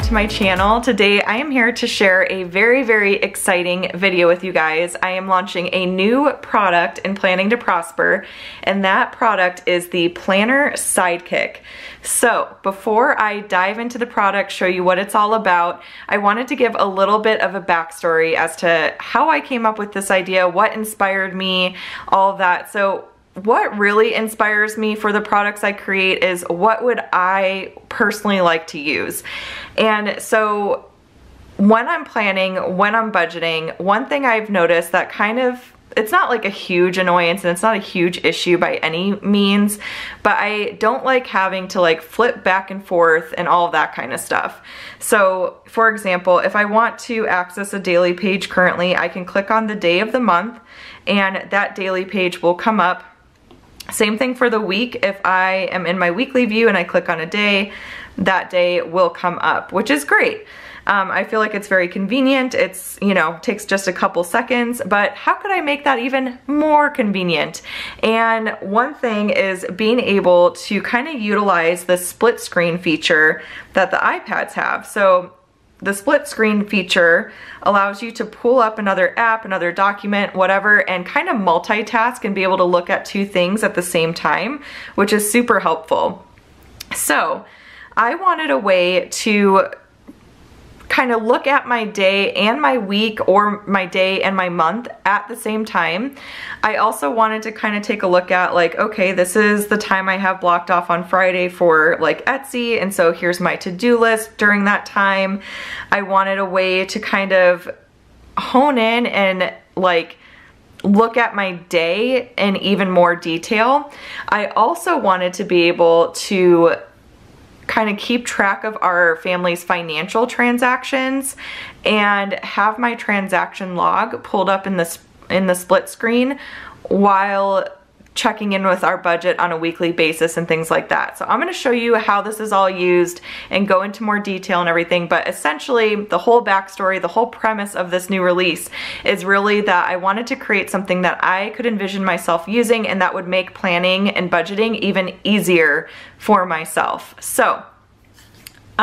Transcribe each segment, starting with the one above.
welcome to my channel. Today I am here to share a very, very exciting video with you guys. I am launching a new product in Planning to Prosper, and that product is the Planner Sidekick. So before I dive into the product, show you what it's all about, I wanted to give a little bit of a backstory as to how I came up with this idea, what inspired me, all that. So what really inspires me for the products I create is what would I personally like to use. And so when I'm planning, when I'm budgeting, one thing I've noticed that kind of it's not like a huge annoyance and it's not a huge issue by any means, but I don't like having to like flip back and forth and all that kind of stuff. So for example, if I want to access a daily page currently, I can click on the day of the month and that daily page will come up same thing for the week. If I am in my weekly view and I click on a day, that day will come up, which is great. Um, I feel like it's very convenient. It's, you know, takes just a couple seconds, but how could I make that even more convenient? And one thing is being able to kind of utilize the split screen feature that the iPads have. So the split screen feature allows you to pull up another app, another document, whatever, and kind of multitask and be able to look at two things at the same time, which is super helpful. So I wanted a way to kind of look at my day and my week or my day and my month at the same time. I also wanted to kind of take a look at like, okay, this is the time I have blocked off on Friday for like Etsy. And so here's my to-do list during that time. I wanted a way to kind of hone in and like look at my day in even more detail. I also wanted to be able to kind of keep track of our family's financial transactions and have my transaction log pulled up in this in the split screen while checking in with our budget on a weekly basis and things like that. So I'm gonna show you how this is all used and go into more detail and everything, but essentially the whole backstory, the whole premise of this new release is really that I wanted to create something that I could envision myself using and that would make planning and budgeting even easier for myself. So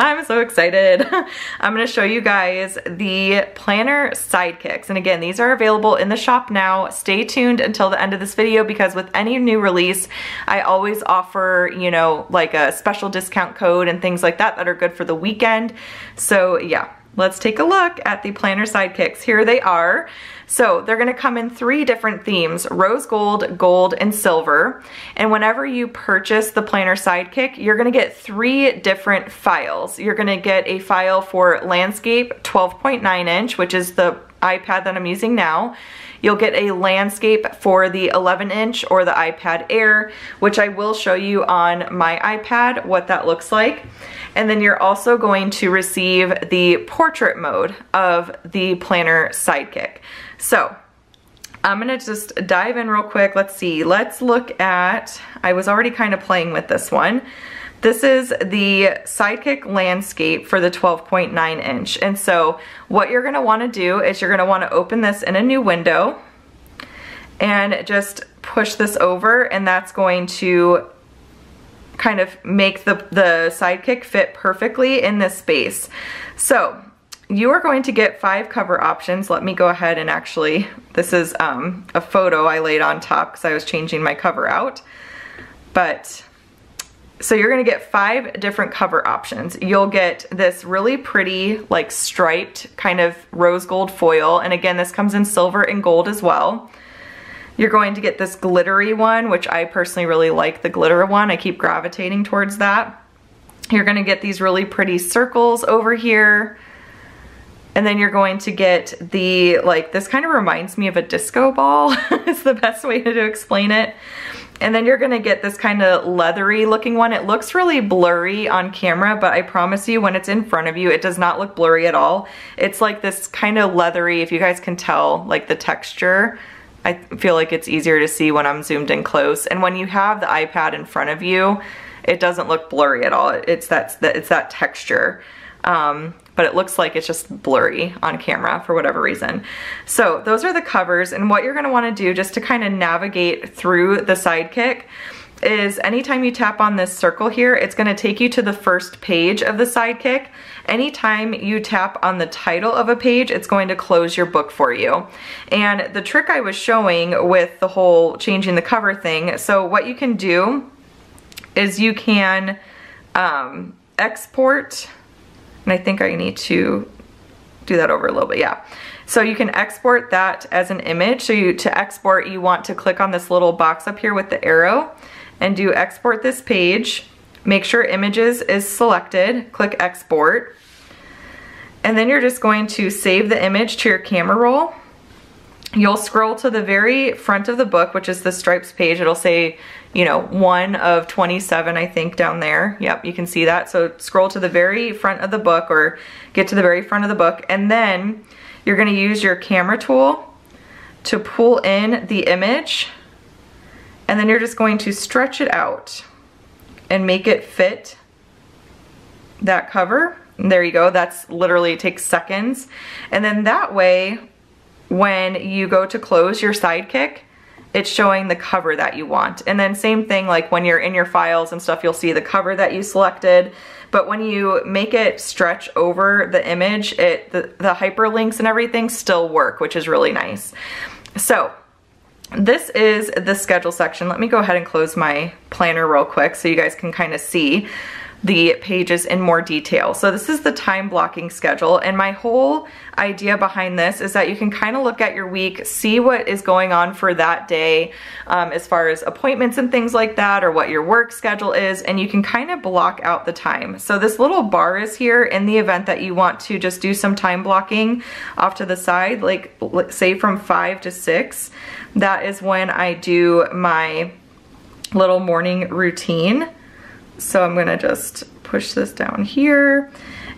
I'm so excited. I'm gonna show you guys the planner sidekicks. And again, these are available in the shop now. Stay tuned until the end of this video because with any new release, I always offer, you know, like a special discount code and things like that that are good for the weekend. So yeah, let's take a look at the planner sidekicks. Here they are. So they're gonna come in three different themes, rose gold, gold, and silver. And whenever you purchase the planner sidekick, you're gonna get three different files. You're gonna get a file for landscape 12.9 inch, which is the iPad that I'm using now. You'll get a landscape for the 11 inch or the iPad Air, which I will show you on my iPad what that looks like. And then you're also going to receive the portrait mode of the planner sidekick. So I'm gonna just dive in real quick. Let's see, let's look at, I was already kind of playing with this one. This is the Sidekick Landscape for the 12.9 inch. And so what you're gonna wanna do is you're gonna wanna open this in a new window and just push this over and that's going to kind of make the, the Sidekick fit perfectly in this space. So you are going to get five cover options. Let me go ahead and actually, this is um, a photo I laid on top because I was changing my cover out. But, so you're gonna get five different cover options. You'll get this really pretty, like striped kind of rose gold foil. And again, this comes in silver and gold as well. You're going to get this glittery one, which I personally really like the glitter one. I keep gravitating towards that. You're gonna get these really pretty circles over here and then you're going to get the, like, this kind of reminds me of a disco ball, is the best way to explain it. And then you're gonna get this kind of leathery looking one. It looks really blurry on camera, but I promise you when it's in front of you, it does not look blurry at all. It's like this kind of leathery, if you guys can tell, like the texture. I feel like it's easier to see when I'm zoomed in close. And when you have the iPad in front of you, it doesn't look blurry at all. It's that, it's that texture. Um, but it looks like it's just blurry on camera for whatever reason. So those are the covers and what you're gonna wanna do just to kind of navigate through the sidekick is anytime you tap on this circle here, it's gonna take you to the first page of the Sidekick. Anytime you tap on the title of a page, it's going to close your book for you. And the trick I was showing with the whole changing the cover thing, so what you can do is you can um, export, and I think I need to do that over a little bit, yeah. So you can export that as an image. So you to export, you want to click on this little box up here with the arrow and do export this page. Make sure images is selected, click export. And then you're just going to save the image to your camera roll. You'll scroll to the very front of the book, which is the stripes page. It'll say, you know, one of 27, I think, down there. Yep, you can see that. So scroll to the very front of the book or get to the very front of the book. And then you're gonna use your camera tool to pull in the image and then you're just going to stretch it out and make it fit that cover. And there you go, that's literally it takes seconds. And then that way, when you go to close your sidekick, it's showing the cover that you want. And then same thing, like when you're in your files and stuff, you'll see the cover that you selected. But when you make it stretch over the image, it the, the hyperlinks and everything still work, which is really nice. So this is the schedule section. Let me go ahead and close my planner real quick so you guys can kind of see the pages in more detail. So this is the time blocking schedule and my whole idea behind this is that you can kind of look at your week, see what is going on for that day um, as far as appointments and things like that or what your work schedule is and you can kind of block out the time. So this little bar is here in the event that you want to just do some time blocking off to the side like say from 5 to 6. That is when I do my little morning routine. So I'm gonna just push this down here.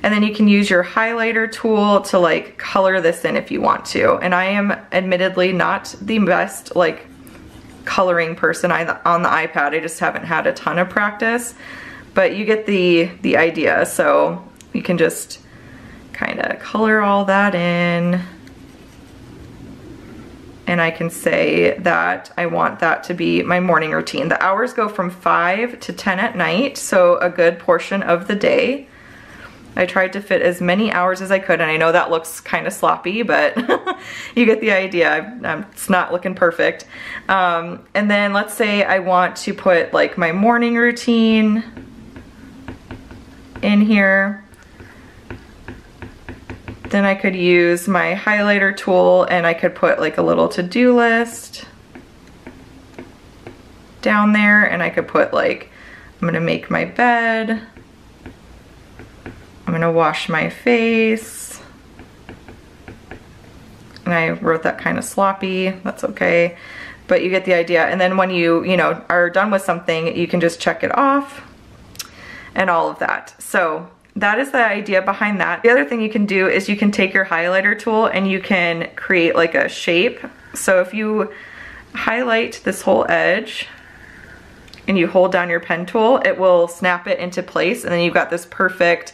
And then you can use your highlighter tool to like color this in if you want to. And I am admittedly not the best like coloring person on the iPad. I just haven't had a ton of practice, but you get the, the idea. So you can just kind of color all that in and I can say that I want that to be my morning routine. The hours go from 5 to 10 at night, so a good portion of the day. I tried to fit as many hours as I could, and I know that looks kind of sloppy, but you get the idea. I'm, it's not looking perfect. Um, and then let's say I want to put like my morning routine in here. Then I could use my highlighter tool and I could put like a little to-do list down there and I could put like, I'm gonna make my bed, I'm gonna wash my face, and I wrote that kind of sloppy, that's okay, but you get the idea. And then when you, you know, are done with something, you can just check it off and all of that. So that is the idea behind that. The other thing you can do is you can take your highlighter tool and you can create like a shape. So if you highlight this whole edge and you hold down your pen tool, it will snap it into place and then you've got this perfect,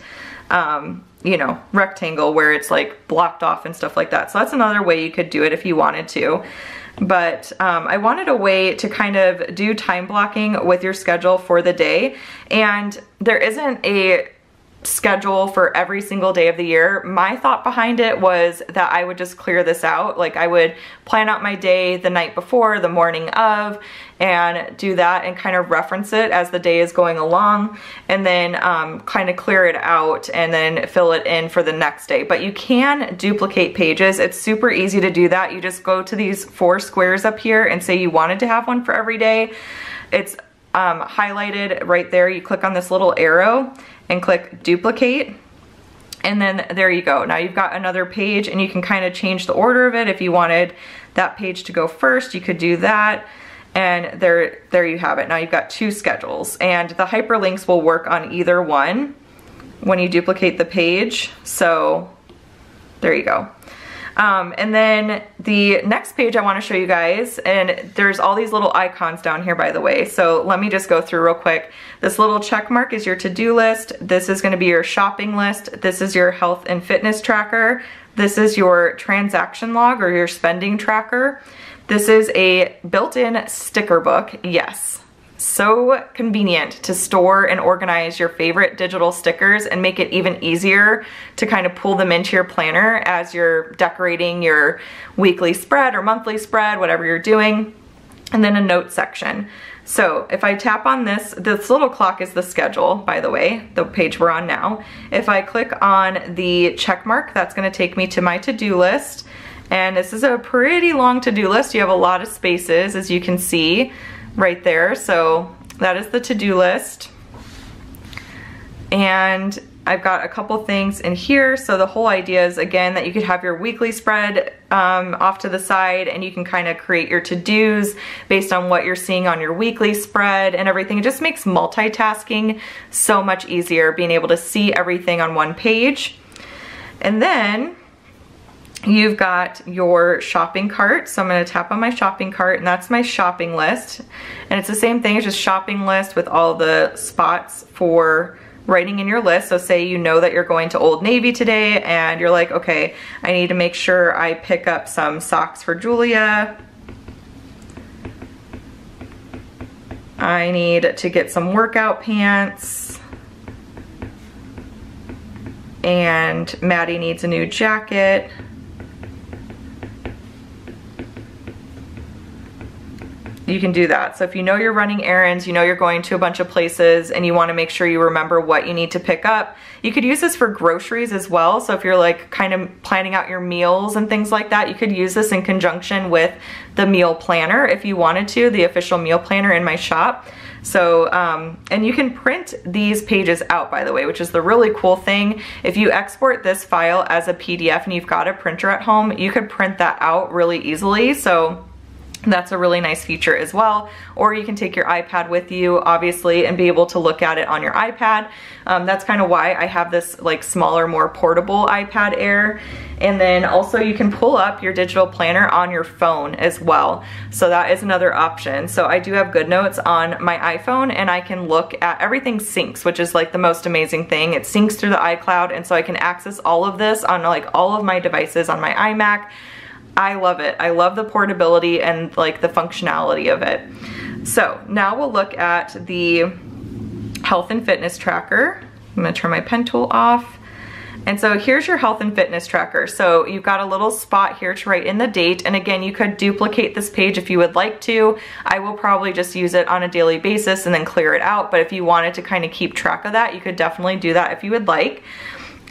um, you know, rectangle where it's like blocked off and stuff like that. So that's another way you could do it if you wanted to but um, I wanted a way to kind of do time blocking with your schedule for the day and there isn't a schedule for every single day of the year. My thought behind it was that I would just clear this out. Like I would plan out my day the night before, the morning of, and do that and kind of reference it as the day is going along and then um, kind of clear it out and then fill it in for the next day. But you can duplicate pages. It's super easy to do that. You just go to these four squares up here and say you wanted to have one for every day. It's um, highlighted right there. You click on this little arrow and click duplicate. And then there you go. Now you've got another page and you can kind of change the order of it. If you wanted that page to go first, you could do that. And there, there you have it. Now you've got two schedules and the hyperlinks will work on either one when you duplicate the page. So there you go. Um, and then the next page I wanna show you guys, and there's all these little icons down here by the way, so let me just go through real quick. This little check mark is your to-do list. This is gonna be your shopping list. This is your health and fitness tracker. This is your transaction log or your spending tracker. This is a built-in sticker book, yes. So convenient to store and organize your favorite digital stickers and make it even easier to kind of pull them into your planner as you're decorating your weekly spread or monthly spread, whatever you're doing. And then a note section. So if I tap on this, this little clock is the schedule, by the way, the page we're on now. If I click on the check mark, that's gonna take me to my to-do list. And this is a pretty long to-do list. You have a lot of spaces, as you can see right there. So that is the to-do list. And I've got a couple things in here. So the whole idea is again that you could have your weekly spread um, off to the side and you can kind of create your to-dos based on what you're seeing on your weekly spread and everything. It just makes multitasking so much easier, being able to see everything on one page. And then you've got your shopping cart. So I'm gonna tap on my shopping cart and that's my shopping list. And it's the same thing, it's just shopping list with all the spots for writing in your list. So say you know that you're going to Old Navy today and you're like, okay, I need to make sure I pick up some socks for Julia. I need to get some workout pants. And Maddie needs a new jacket. You can do that. So if you know you're running errands, you know you're going to a bunch of places and you wanna make sure you remember what you need to pick up, you could use this for groceries as well. So if you're like kind of planning out your meals and things like that, you could use this in conjunction with the meal planner if you wanted to, the official meal planner in my shop. So, um, and you can print these pages out by the way, which is the really cool thing. If you export this file as a PDF and you've got a printer at home, you could print that out really easily. So that's a really nice feature as well. Or you can take your iPad with you, obviously, and be able to look at it on your iPad. Um, that's kind of why I have this like smaller, more portable iPad Air. And then also you can pull up your digital planner on your phone as well. So that is another option. So I do have GoodNotes on my iPhone and I can look at everything syncs, which is like the most amazing thing. It syncs through the iCloud and so I can access all of this on like all of my devices on my iMac I love it. I love the portability and like the functionality of it. So now we'll look at the health and fitness tracker. I'm gonna turn my pen tool off. And so here's your health and fitness tracker. So you've got a little spot here to write in the date. And again, you could duplicate this page if you would like to. I will probably just use it on a daily basis and then clear it out. But if you wanted to kind of keep track of that, you could definitely do that if you would like.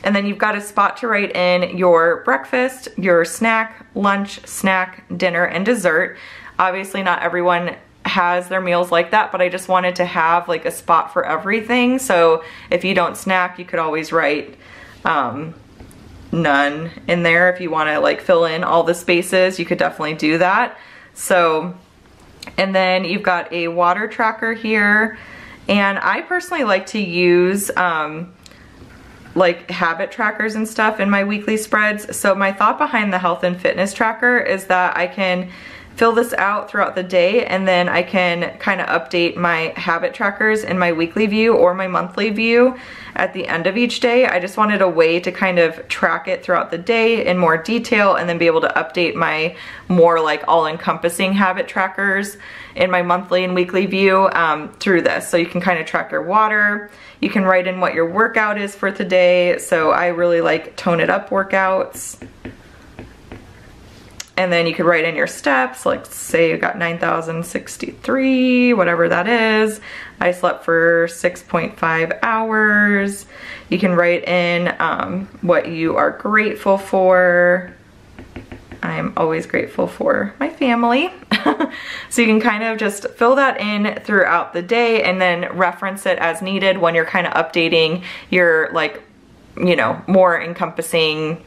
And then you've got a spot to write in your breakfast, your snack, lunch, snack, dinner, and dessert. Obviously not everyone has their meals like that, but I just wanted to have like a spot for everything. So if you don't snack, you could always write um, none in there. If you wanna like fill in all the spaces, you could definitely do that. So, and then you've got a water tracker here. And I personally like to use um, like habit trackers and stuff in my weekly spreads. So my thought behind the health and fitness tracker is that I can fill this out throughout the day and then I can kind of update my habit trackers in my weekly view or my monthly view at the end of each day. I just wanted a way to kind of track it throughout the day in more detail and then be able to update my more like all-encompassing habit trackers in my monthly and weekly view um, through this. So you can kind of track your water, you can write in what your workout is for today. So I really like tone it up workouts. And then you could write in your steps, like say you got 9,063, whatever that is. I slept for 6.5 hours. You can write in um, what you are grateful for. I'm always grateful for my family. so you can kind of just fill that in throughout the day and then reference it as needed when you're kind of updating your like, you know, more encompassing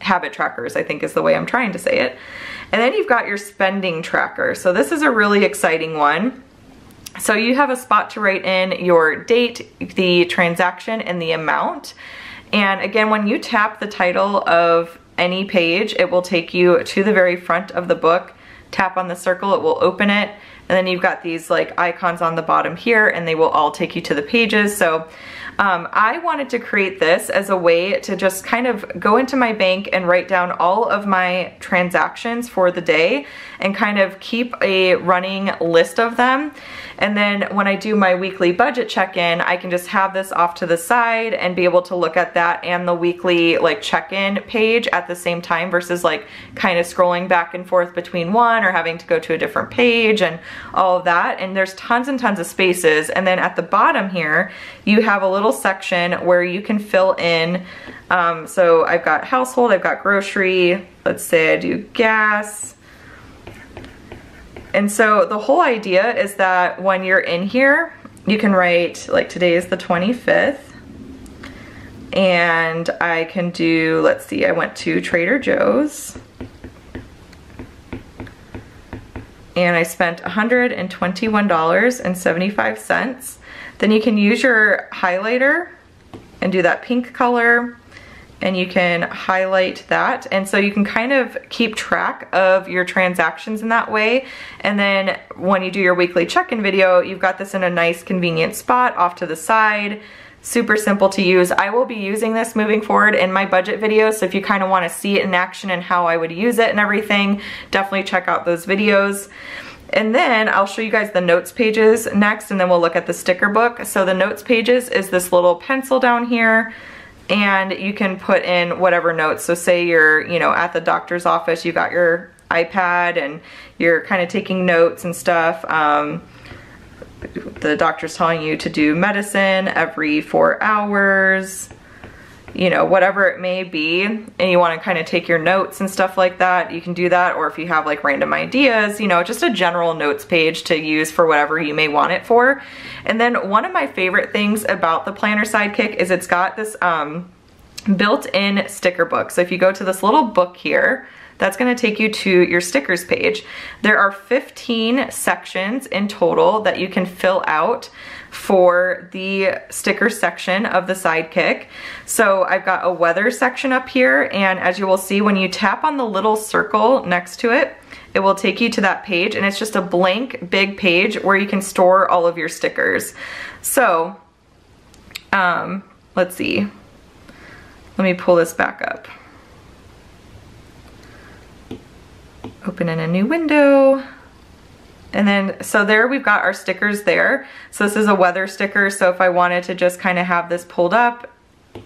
habit trackers, I think is the way I'm trying to say it. And then you've got your spending tracker. So this is a really exciting one. So you have a spot to write in your date, the transaction, and the amount. And again, when you tap the title of any page, it will take you to the very front of the book. Tap on the circle, it will open it. And then you've got these like icons on the bottom here and they will all take you to the pages. So Um, I wanted to create this as a way to just kind of go into my bank and write down all of my transactions for the day and kind of keep a running list of them. And then when I do my weekly budget check-in, I can just have this off to the side and be able to look at that and the weekly like check-in page at the same time versus like kind of scrolling back and forth between one or having to go to a different page and all of that. And there's tons and tons of spaces. And then at the bottom here, you have a little section where you can fill in um, so I've got household, I've got grocery, let's say I do gas, and so the whole idea is that when you're in here, you can write, like today is the 25th, and I can do, let's see, I went to Trader Joe's, and I spent $121.75. Then you can use your highlighter and do that pink color and you can highlight that. And so you can kind of keep track of your transactions in that way. And then when you do your weekly check-in video, you've got this in a nice convenient spot off to the side super simple to use. I will be using this moving forward in my budget videos, so if you kind of want to see it in action and how I would use it and everything, definitely check out those videos. And then I'll show you guys the notes pages next, and then we'll look at the sticker book. So the notes pages is this little pencil down here and you can put in whatever notes. So say you're, you know, at the doctor's office, You've got your iPad and you're kind of taking notes and stuff. Um, the doctor's telling you to do medicine every four hours you know, whatever it may be, and you wanna kind of take your notes and stuff like that, you can do that. Or if you have like random ideas, you know, just a general notes page to use for whatever you may want it for. And then one of my favorite things about the Planner Sidekick is it's got this um, built-in sticker book. So if you go to this little book here, that's gonna take you to your stickers page. There are 15 sections in total that you can fill out for the sticker section of the Sidekick. So I've got a weather section up here and as you will see when you tap on the little circle next to it, it will take you to that page and it's just a blank big page where you can store all of your stickers. So, um, let's see. Let me pull this back up. Open in a new window. And then, so there we've got our stickers there. So this is a weather sticker. So if I wanted to just kind of have this pulled up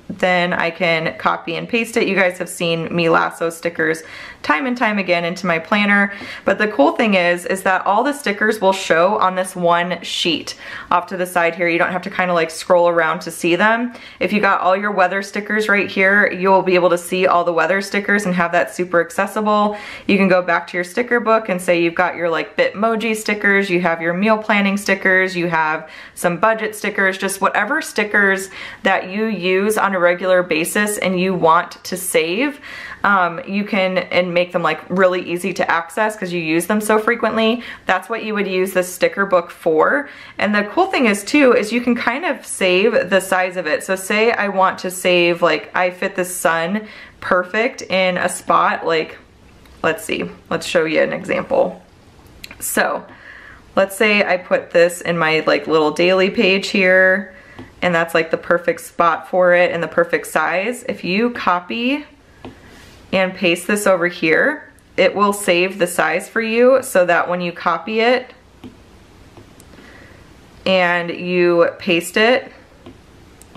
then I can copy and paste it. You guys have seen me lasso stickers time and time again into my planner. But the cool thing is, is that all the stickers will show on this one sheet off to the side here. You don't have to kind of like scroll around to see them. If you got all your weather stickers right here, you'll be able to see all the weather stickers and have that super accessible. You can go back to your sticker book and say you've got your like Bitmoji stickers, you have your meal planning stickers, you have some budget stickers, just whatever stickers that you use on a regular basis and you want to save, um, you can and make them like really easy to access because you use them so frequently. That's what you would use the sticker book for. And the cool thing is too, is you can kind of save the size of it. So say I want to save like I fit the sun perfect in a spot like, let's see, let's show you an example. So let's say I put this in my like little daily page here and that's like the perfect spot for it and the perfect size. If you copy and paste this over here, it will save the size for you so that when you copy it and you paste it,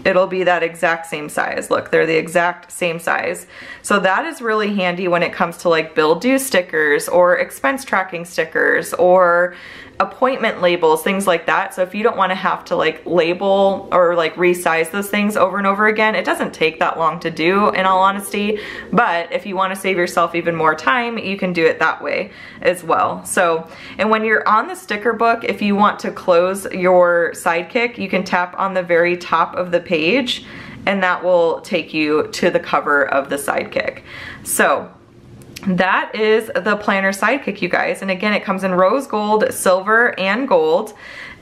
it'll be that exact same size. Look, they're the exact same size. So that is really handy when it comes to like bill due stickers or expense tracking stickers or appointment labels, things like that. So if you don't wanna have to like label or like resize those things over and over again, it doesn't take that long to do in all honesty. But if you wanna save yourself even more time, you can do it that way as well. So, and when you're on the sticker book, if you want to close your sidekick, you can tap on the very top of the page and that will take you to the cover of the sidekick. So that is the planner sidekick you guys and again it comes in rose gold silver and gold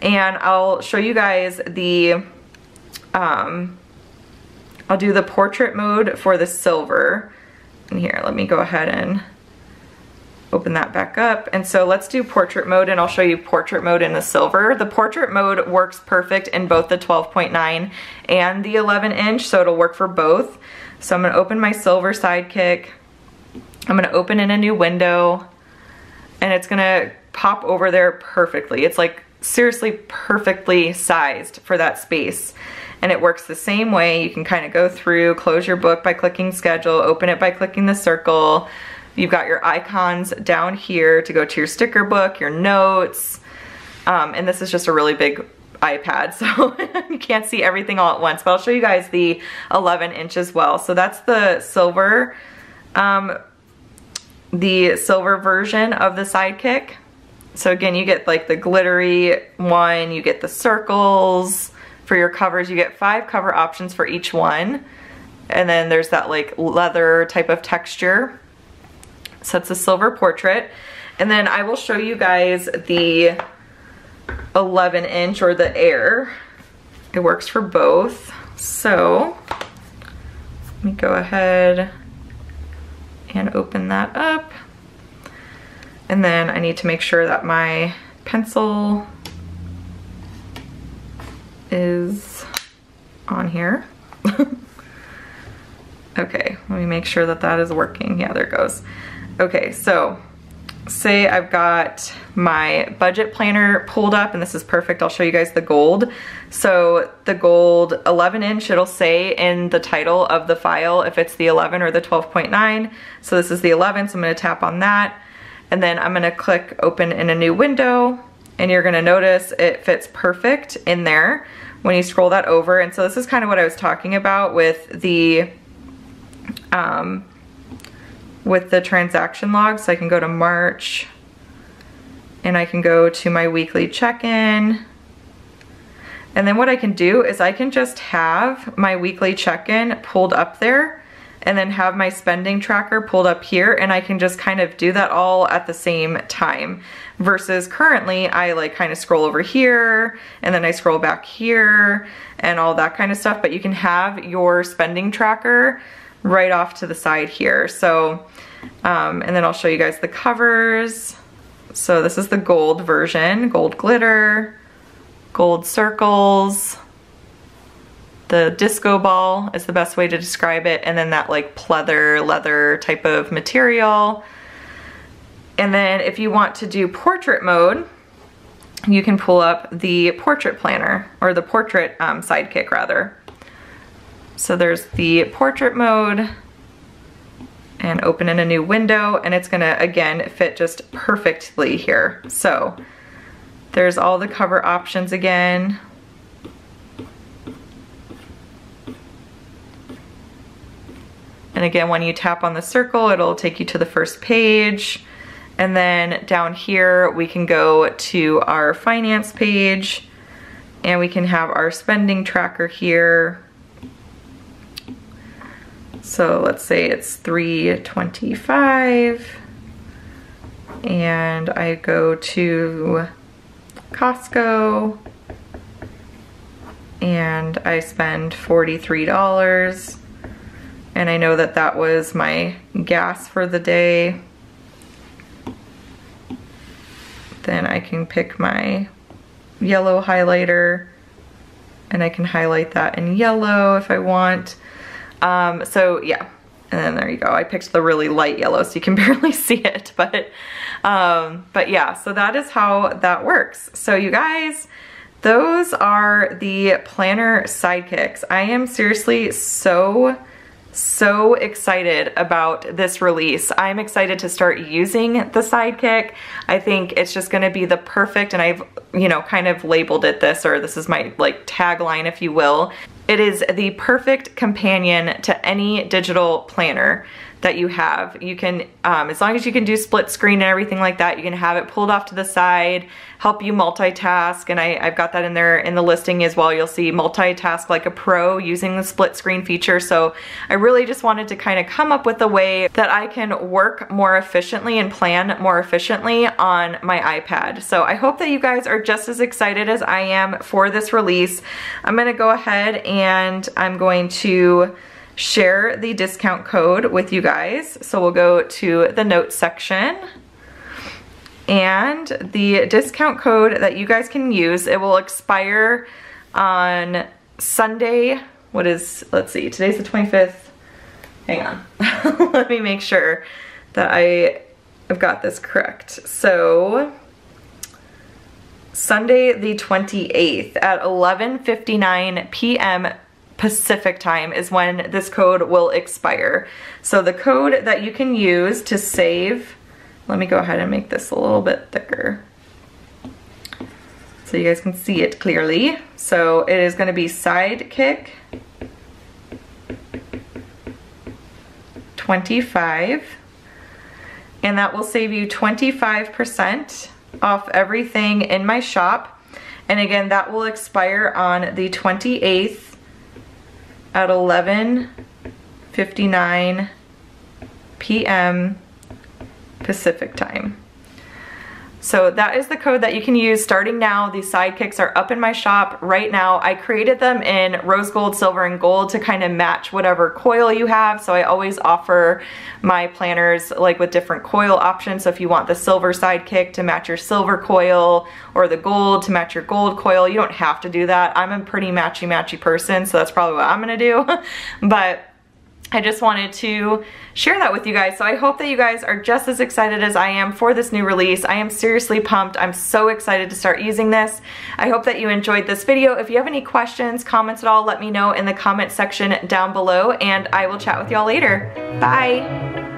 and I'll show you guys the um, I'll do the portrait mode for the silver and here let me go ahead and open that back up. And so let's do portrait mode and I'll show you portrait mode in the silver. The portrait mode works perfect in both the 12.9 and the 11 inch, so it'll work for both. So I'm gonna open my silver sidekick. I'm gonna open in a new window and it's gonna pop over there perfectly. It's like seriously perfectly sized for that space. And it works the same way. You can kind of go through, close your book by clicking schedule, open it by clicking the circle, You've got your icons down here to go to your sticker book, your notes, um, and this is just a really big iPad, so you can't see everything all at once, but I'll show you guys the 11 inch as well. So that's the silver, um, the silver version of the Sidekick. So again, you get like the glittery one, you get the circles for your covers, you get five cover options for each one. And then there's that like leather type of texture. So it's a silver portrait. And then I will show you guys the 11 inch or the air. It works for both. So let me go ahead and open that up. And then I need to make sure that my pencil is on here. okay, let me make sure that that is working. Yeah, there goes. Okay, so say I've got my budget planner pulled up and this is perfect. I'll show you guys the gold. So the gold 11 inch, it'll say in the title of the file if it's the 11 or the 12.9. So this is the 11, so I'm gonna tap on that. And then I'm gonna click open in a new window and you're gonna notice it fits perfect in there when you scroll that over. And so this is kind of what I was talking about with the um, with the transaction log. So I can go to March and I can go to my weekly check-in. And then what I can do is I can just have my weekly check-in pulled up there and then have my spending tracker pulled up here and I can just kind of do that all at the same time versus currently I like kind of scroll over here and then I scroll back here and all that kind of stuff but you can have your spending tracker right off to the side here. So, um, and then I'll show you guys the covers. So this is the gold version, gold glitter, gold circles. The disco ball is the best way to describe it. And then that like pleather, leather type of material. And then if you want to do portrait mode, you can pull up the portrait planner or the portrait um, sidekick rather. So there's the portrait mode and open in a new window and it's gonna, again, fit just perfectly here. So there's all the cover options again. And again, when you tap on the circle, it'll take you to the first page. And then down here, we can go to our finance page and we can have our spending tracker here. So let's say it's 325 and I go to Costco and I spend $43 and I know that that was my gas for the day. Then I can pick my yellow highlighter and I can highlight that in yellow if I want. Um, so yeah, and then there you go. I picked the really light yellow so you can barely see it, but, um, but yeah, so that is how that works. So you guys, those are the planner sidekicks. I am seriously so so excited about this release. I'm excited to start using the Sidekick. I think it's just gonna be the perfect, and I've, you know, kind of labeled it this, or this is my like tagline, if you will. It is the perfect companion to any digital planner that you have. You can, um, as long as you can do split screen and everything like that, you can have it pulled off to the side, help you multitask, and I, have got that in there in the listing as well. You'll see multitask like a pro using the split screen feature. So I really just wanted to kind of come up with a way that I can work more efficiently and plan more efficiently on my iPad. So I hope that you guys are just as excited as I am for this release. I'm gonna go ahead and I'm going to share the discount code with you guys. So we'll go to the notes section And the discount code that you guys can use, it will expire on Sunday. What is, let's see, today's the 25th. Hang on, let me make sure that I have got this correct. So, Sunday the 28th at 11.59 p.m. Pacific time is when this code will expire. So the code that you can use to save, let me go ahead and make this a little bit thicker so you guys can see it clearly. So it is gonna be Sidekick 25 and that will save you 25% off everything in my shop. And again, that will expire on the 28th at 11.59 p.m. Pacific time. So that is the code that you can use starting now. These sidekicks are up in my shop right now. I created them in rose gold, silver, and gold to kind of match whatever coil you have. So I always offer my planners like with different coil options. So if you want the silver sidekick to match your silver coil or the gold to match your gold coil, you don't have to do that. I'm a pretty matchy-matchy person, so that's probably what I'm gonna do. but I just wanted to share that with you guys. So I hope that you guys are just as excited as I am for this new release. I am seriously pumped. I'm so excited to start using this. I hope that you enjoyed this video. If you have any questions, comments at all, let me know in the comment section down below and I will chat with y'all later. Bye.